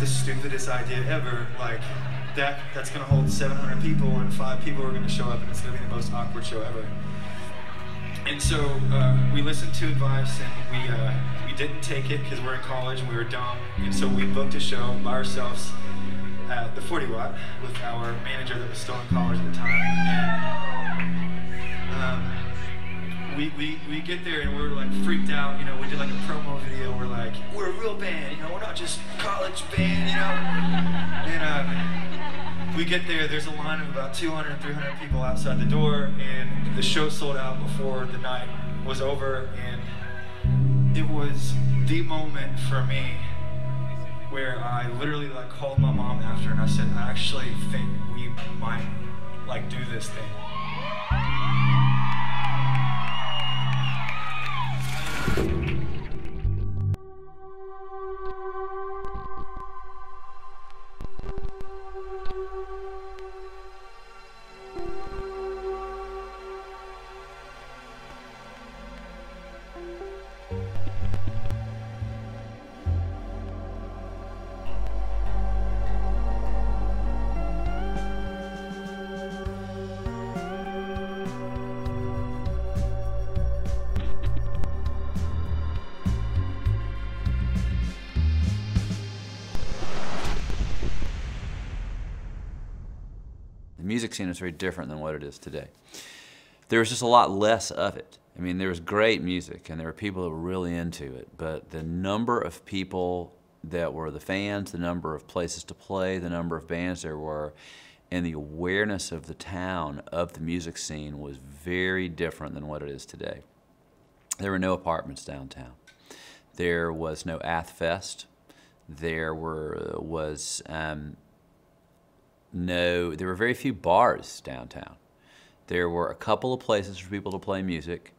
the stupidest idea ever. Like, that that's gonna hold 700 people, and five people are gonna show up, and it's gonna be the most awkward show ever. And so uh, we listened to advice, and we uh, we didn't take it because we're in college and we were dumb. And so we booked a show by ourselves at the 40 Watt with our manager that was still in college at the time. And um, we, we, we get there and we're like freaked out. You know, we did like a promo video. We're like, we're a real band. You know, we're not just college band. You know, and. Uh, we get there, there's a line of about 200, 300 people outside the door, and the show sold out before the night was over, and it was the moment for me where I literally like called my mom after and I said, I actually think we might like do this thing. Music scene was very different than what it is today. There was just a lot less of it. I mean, there was great music and there were people that were really into it, but the number of people that were the fans, the number of places to play, the number of bands there were, and the awareness of the town of the music scene was very different than what it is today. There were no apartments downtown. There was no Athfest. There were was um, no, there were very few bars downtown. There were a couple of places for people to play music,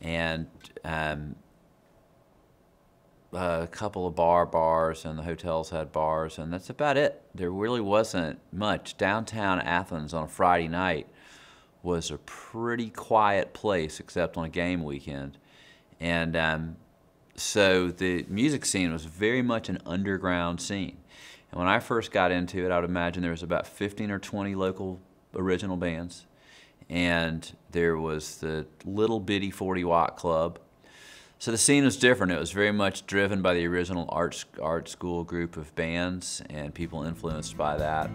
and um, a couple of bar bars, and the hotels had bars, and that's about it. There really wasn't much. Downtown Athens on a Friday night was a pretty quiet place, except on a game weekend, and um, so the music scene was very much an underground scene. And when I first got into it, I would imagine there was about 15 or 20 local original bands. And there was the little bitty 40 watt club. So the scene was different. It was very much driven by the original art, art school group of bands and people influenced by that.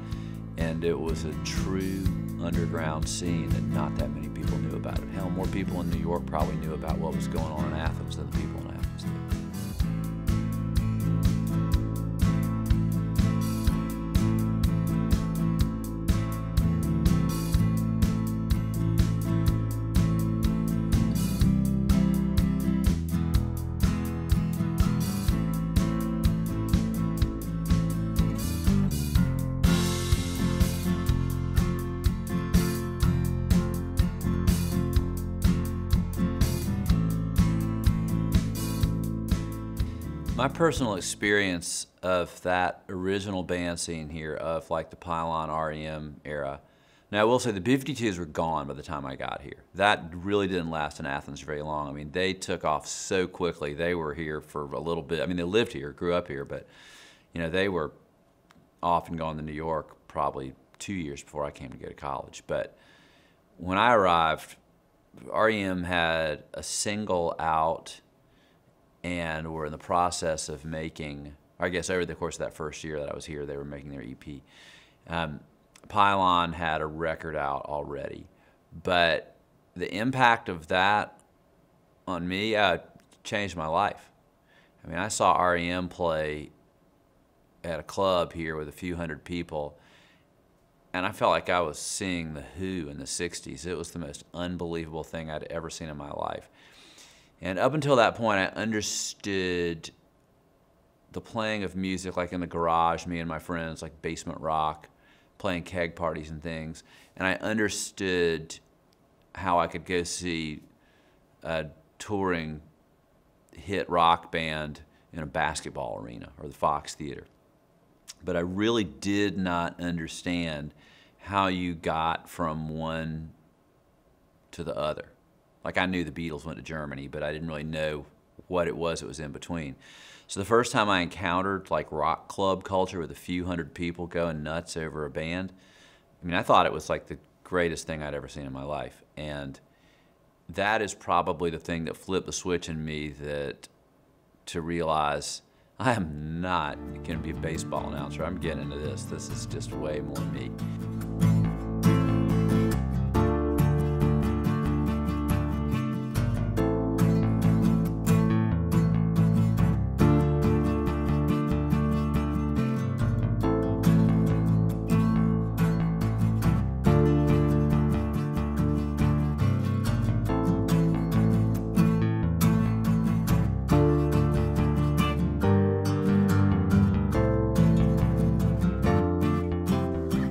And it was a true underground scene that not that many people knew about it. Hell, more people in New York probably knew about what was going on in Athens than the people in Athens My personal experience of that original band scene here, of like the Pylon REM era, now I will say the B-52s were gone by the time I got here. That really didn't last in Athens very long. I mean, they took off so quickly. They were here for a little bit. I mean, they lived here, grew up here, but you know, they were off and gone to New York probably two years before I came to go to college. But when I arrived, REM had a single out and were in the process of making, I guess over the course of that first year that I was here, they were making their EP. Um, Pylon had a record out already, but the impact of that on me uh, changed my life. I mean, I saw REM play at a club here with a few hundred people, and I felt like I was seeing The Who in the 60s. It was the most unbelievable thing I'd ever seen in my life. And up until that point, I understood the playing of music, like in the garage, me and my friends, like basement rock, playing keg parties and things. And I understood how I could go see a touring hit rock band in a basketball arena or the Fox Theater. But I really did not understand how you got from one to the other like I knew the Beatles went to Germany, but I didn't really know what it was that was in between. So the first time I encountered like rock club culture with a few hundred people going nuts over a band, I mean, I thought it was like the greatest thing I'd ever seen in my life. And that is probably the thing that flipped the switch in me that to realize I am not going to be a baseball announcer. I'm getting into this. This is just way more me.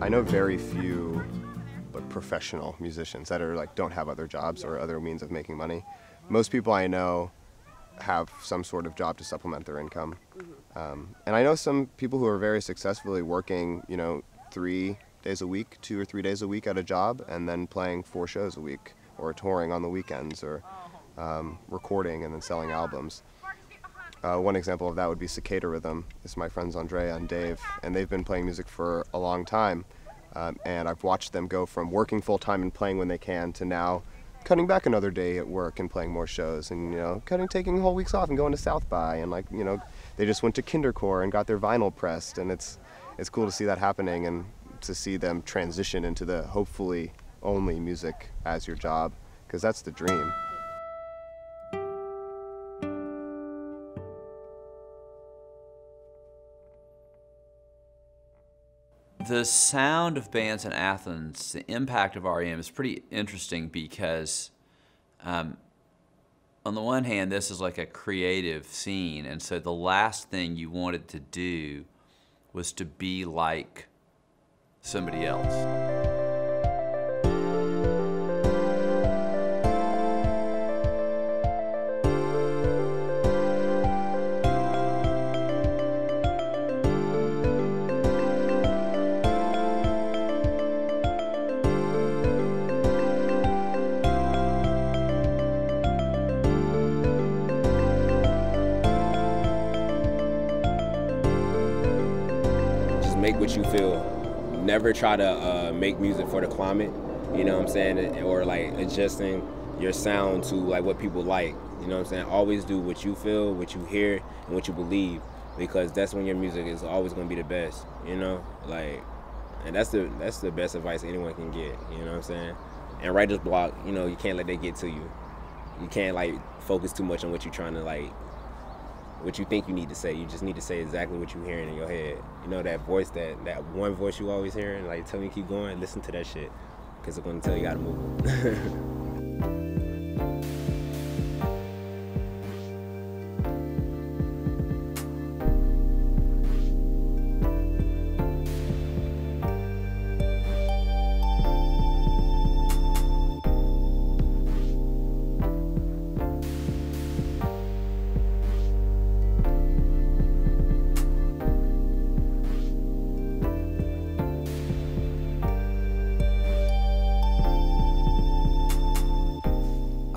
I know very few like professional musicians that are like don't have other jobs or other means of making money. Most people I know have some sort of job to supplement their income, um, and I know some people who are very successfully working, you know, three days a week, two or three days a week at a job, and then playing four shows a week, or touring on the weekends, or um, recording and then selling albums. Uh, one example of that would be Cicada Rhythm. It's my friends Andrea and Dave, and they've been playing music for a long time. Um, and I've watched them go from working full time and playing when they can to now cutting back another day at work and playing more shows, and you know, cutting taking whole weeks off and going to South by, and like you know, they just went to Kindercore and got their vinyl pressed, and it's it's cool to see that happening and to see them transition into the hopefully only music as your job, because that's the dream. The sound of bands in Athens, the impact of REM is pretty interesting because, um, on the one hand, this is like a creative scene, and so the last thing you wanted to do was to be like somebody else. Never try to uh, make music for the climate, you know what I'm saying, or like adjusting your sound to like what people like. You know what I'm saying? Always do what you feel, what you hear, and what you believe, because that's when your music is always gonna be the best. You know, like, and that's the that's the best advice anyone can get. You know what I'm saying? And writer's block, you know, you can't let that get to you. You can't like focus too much on what you're trying to like what you think you need to say. You just need to say exactly what you're hearing in your head. You know that voice, that that one voice you always hearing, like tell me keep going. Listen to that shit, cause it's gonna tell you how to move.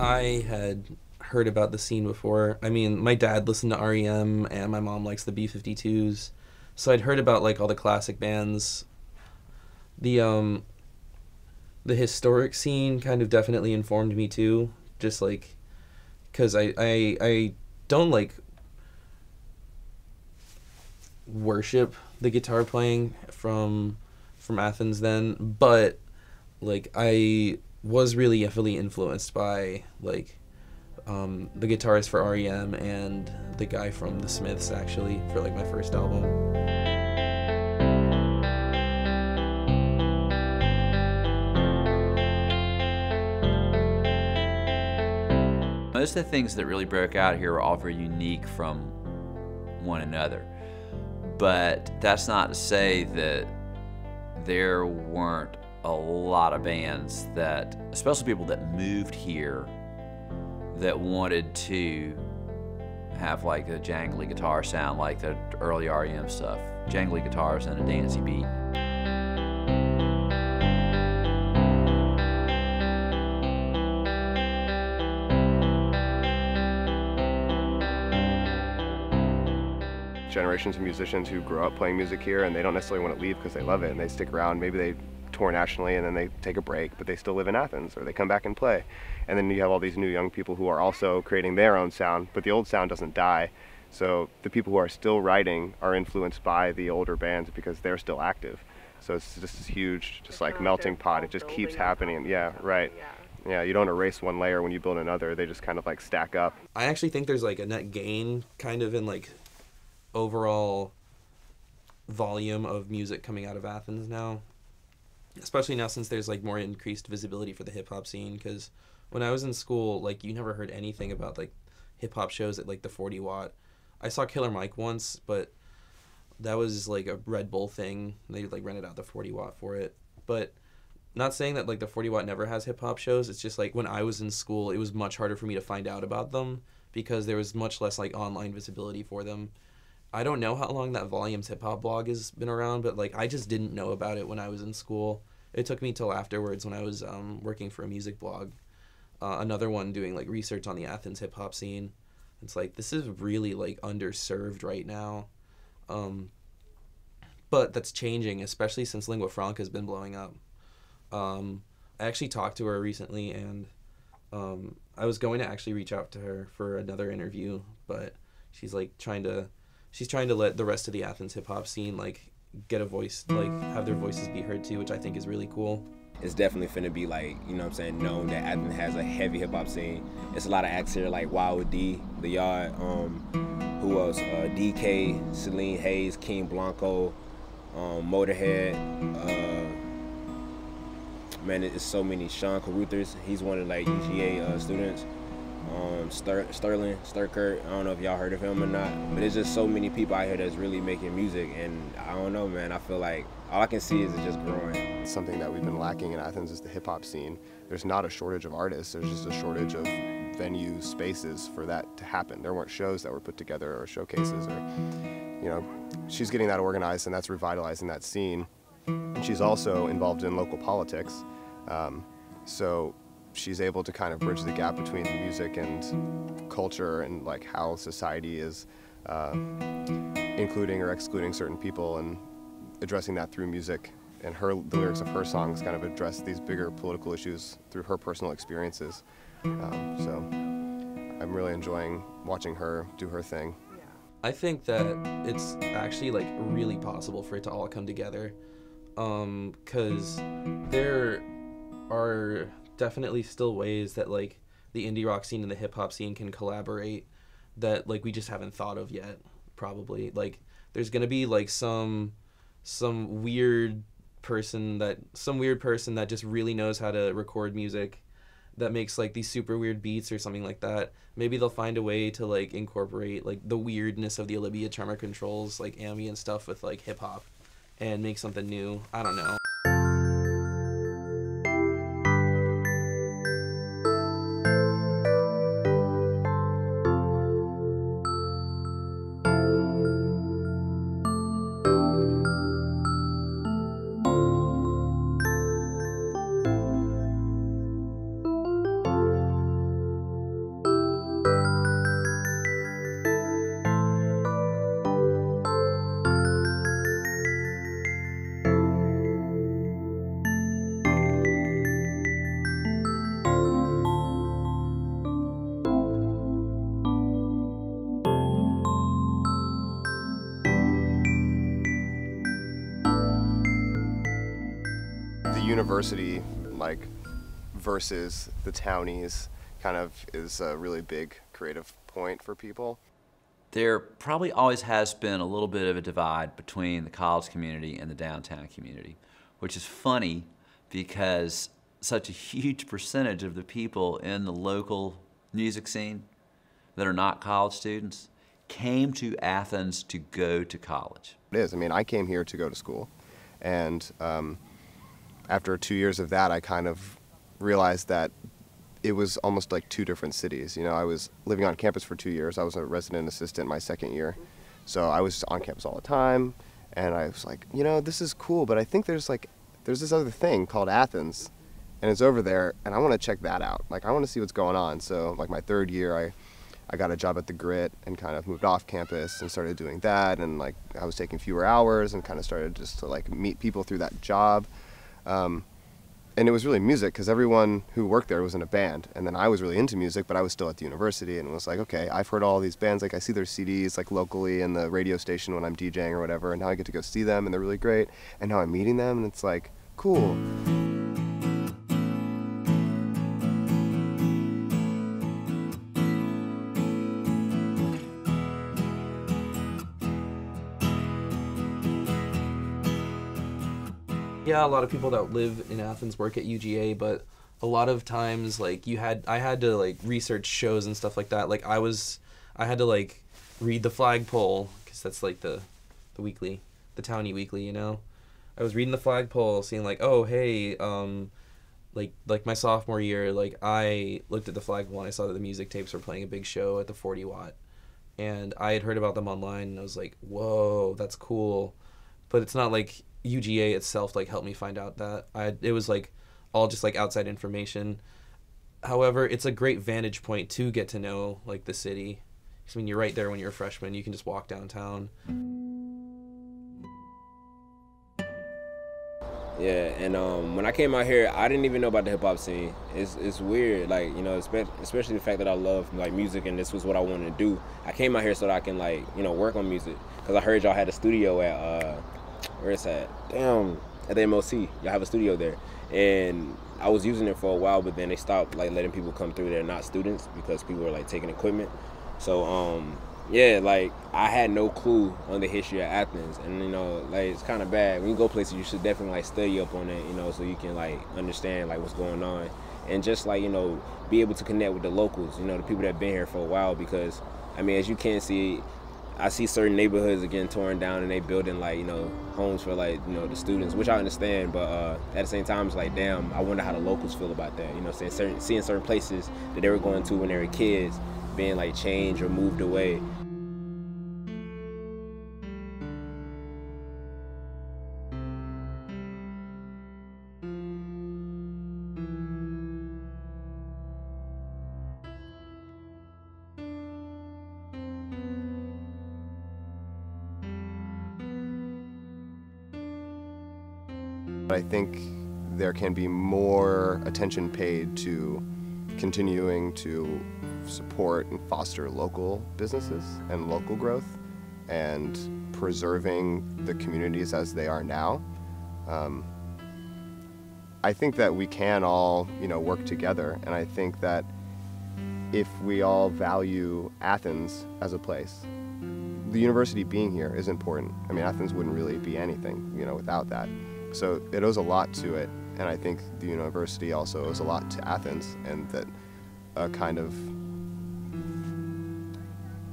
I had heard about the scene before. I mean, my dad listened to REM and my mom likes the B52s. So I'd heard about like all the classic bands. The um the historic scene kind of definitely informed me too, just like cuz I I I don't like worship the guitar playing from from Athens then, but like I was really heavily influenced by like um, the guitarist for REM and the guy from the Smiths actually for like my first album. Most of the things that really broke out here were all very unique from one another. But that's not to say that there weren't a lot of bands that, especially people that moved here, that wanted to have like a jangly guitar sound like the early REM stuff. Jangly guitars and a dancey beat. generations of musicians who grow up playing music here and they don't necessarily want to leave because they love it and they stick around. Maybe they tour nationally and then they take a break, but they still live in Athens or they come back and play. And then you have all these new young people who are also creating their own sound, but the old sound doesn't die. So the people who are still writing are influenced by the older bands because they're still active. So it's just this huge, just like melting pot. It just keeps happening. Yeah, right. Yeah, you don't erase one layer when you build another. They just kind of like stack up. I actually think there's like a net gain kind of in like overall volume of music coming out of Athens now. Especially now since there's like more increased visibility for the hip hop scene cuz when I was in school like you never heard anything about like hip hop shows at like the 40 watt. I saw Killer Mike once, but that was like a Red Bull thing. They like rented out the 40 watt for it. But not saying that like the 40 watt never has hip hop shows. It's just like when I was in school, it was much harder for me to find out about them because there was much less like online visibility for them. I don't know how long that Volumes hip hop blog has been around, but like I just didn't know about it when I was in school. It took me till afterwards when I was um, working for a music blog. Uh, another one doing like research on the Athens hip hop scene. It's like this is really like underserved right now. Um, but that's changing, especially since Linqua Franqa has been blowing up. Um, I actually talked to her recently, and um, I was going to actually reach out to her for another interview, but she's like trying to, she's trying to let the rest of the Athens hip hop scene like get a voice, like have their voices be heard too, which I think is really cool. It's definitely finna be like, you know what I'm saying, known that Athens has a heavy hip hop scene. It's a lot of acts here like Wild D, The Yard, um, who else? Uh, DK, Celine Hayes, King Blanco, um, Motorhead, uh, man, it's so many. Sean Caruthers, he's one of like UGA uh, students. Um, Ster- Sterling, Sturkert, I don't know if y'all heard of him or not, but there's just so many people out here that's really making music, and I don't know, man. I feel like all I can see is it just growing. Something that we've been lacking in Athens is the hip hop scene. There's not a shortage of artists. There's just a shortage of venue spaces for that to happen. There weren't shows that were put together or showcases or, you know, she's getting that organized and that's revitalizing that scene. And she's also involved in local politics. Um, so she's able to kind of bridge the gap between music and culture and like how society is uh, including or excluding certain people and addressing that through music. And her, the lyrics of her songs kind of address these bigger political issues through her personal experiences. Um, so I'm really enjoying watching her do her thing. I think that it's actually like really possible for it to all come together, because um, there are definitely still ways that like the indie rock scene and the hip hop scene can collaborate that like we just haven't thought of yet. Probably like there's gonna be like some some weird person that some weird person that just really knows how to record music that makes like these super weird beats or something like that. Maybe they'll find a way to like incorporate like the weirdness of the Olivia Tremor Control's, like ambient stuff with like hip hop and make something new. I don't know. University like versus the townies kind of is a really big creative point for people. There probably always has been a little bit of a divide between the college community and the downtown community, which is funny because such a huge percentage of the people in the local music scene that are not college students came to Athens to go to college. It is. I mean, I came here to go to school, and um, after two years of that, I kind of realized that it was almost like two different cities. You know, I was living on campus for two years. I was a resident assistant my second year, so I was on campus all the time, and I was like, you know, this is cool, but I think there's like there's this other thing called Athens, and it's over there, and I want to check that out. Like, I want to see what's going on. So, like my third year, I I got a job at the Grit and kind of moved off campus and started doing that. And like I was taking fewer hours and kind of started just to like meet people through that job. Um, and it was really music because everyone who worked there was in a band and then i was really into music but i was still at the university and was like okay i've heard all these bands like i see their cds like locally in the radio station when i'm djing or whatever and now i get to go see them and they're really great and now i'm meeting them and it's like cool yeah, a lot of people that live in Athens work at UGA, but a lot of times like you had I had to like research shows and stuff like that. Like I was I had to like read the flagpole because that's like the the weekly, the towny weekly, you know. I was reading the flagpole, seeing like, oh hey, um, like like my sophomore year, like I looked at the flagpole and I saw that the music tapes were playing a big show at the 40 watt, and I had heard about them online and I was like, whoa, that's cool, but it's not like UGA itself like helped me find out that I it was like all just like outside information. However, it's a great vantage point to get to know like the city. I mean, you're right there when you're a freshman. You can just walk downtown. Yeah, and um, when I came out here, I didn't even know about the hip hop scene. It's it's weird, like you know, especially the fact that I love like music and this was what I wanted to do. I came out here so that I can like you know work on music because I heard y'all had a studio at uh, where it's at. Damn, at the MLC, y'all have a studio there, and I was using it for a while, but then they stopped like letting people come through there, not students, because people were like taking equipment. So um, yeah, like I had no clue on the history of Athens, and you know, like it's kind of bad. When you go places, you should definitely like study up on it, you know, so you can like understand like what's going on, and just like you know, be able to connect with the locals, you know, the people that have been here for a while, because I mean, as you can see, I see certain neighborhoods are getting torn down and they building like you know homes for like you know the students, which I understand. But uh, at the same time, it's like damn, I wonder how the locals feel about that. You know, certain seeing certain places that they were going to when they were kids being like changed or moved away. I think there can be more attention paid to continuing to support and foster local businesses and local growth and preserving the communities as they are now. Um, I think that we can all, you know, work together, and I think that if we all value Athens as a place, the university being here is important. I mean, Athens wouldn't really be anything, you know, without that. So it owes a lot to it, and I think the university also owes a lot to Athens, and that a kind of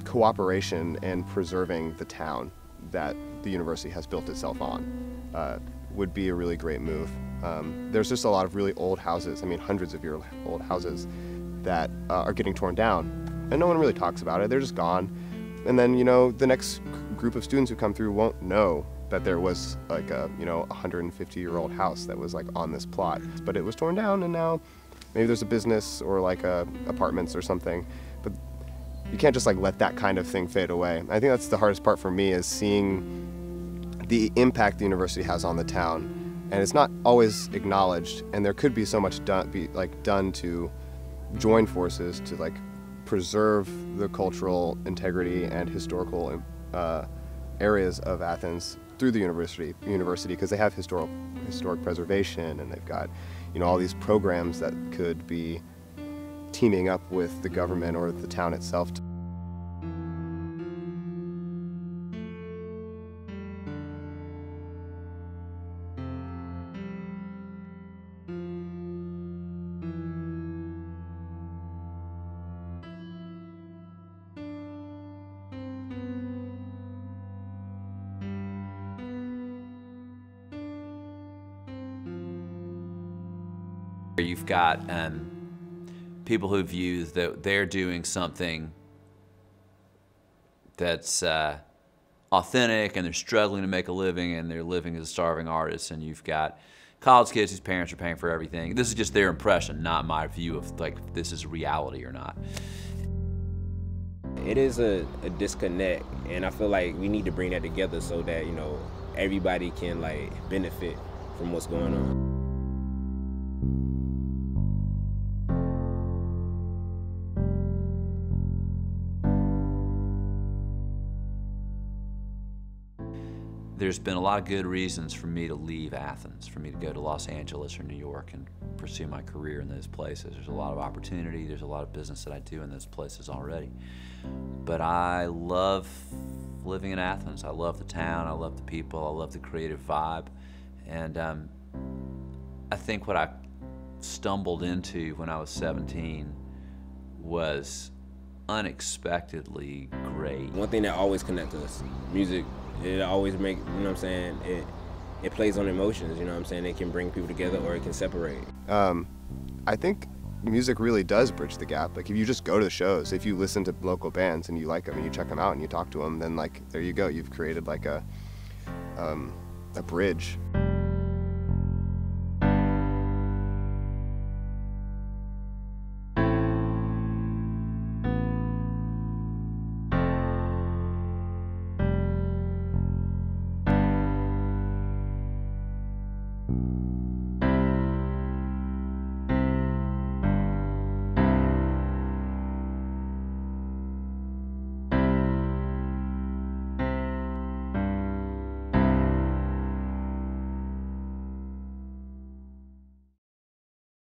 cooperation and preserving the town that the university has built itself on uh, would be a really great move. Um, there's just a lot of really old houses, I mean hundreds of year old houses, that uh, are getting torn down, and no one really talks about it. They're just gone. And then, you know, the next group of students who come through won't know that there was like a you know 150 year old house that was like on this plot. But it was torn down and now maybe there's a business or like a, apartments or something. But you can't just like let that kind of thing fade away. I think that's the hardest part for me is seeing the impact the university has on the town. And it's not always acknowledged and there could be so much done be like done to join forces to like preserve the cultural integrity and historical uh, areas of Athens through the university university because they have historic historic preservation and they've got you know all these programs that could be teaming up with the government or the town itself You've got um, people who view that they're doing something that's uh, authentic and they're struggling to make a living and they're living as a starving artist. And you've got college kids whose parents are paying for everything. This is just their impression, not my view of like this is reality or not. it is a, a disconnect, and I feel like we need to bring that together so that you know everybody can like benefit from what's going on. There's been a lot of good reasons for me to leave Athens, for me to go to Los Angeles or New York and pursue my career in those places. There's a lot of opportunity, there's a lot of business that I do in those places already. But I love living in Athens. I love the town, I love the people, I love the creative vibe. And um, I think what I stumbled into when I was 17 was unexpectedly great. One thing that always connects us, music it always make you know what I'm saying. It it plays on emotions. You know what I'm saying. It can bring people together or it can separate. Um, I think music really does bridge the gap. Like if you just go to the shows, if you listen to local bands and you like them and you check them out and you talk to them, then like there you go. You've created like a um, a bridge.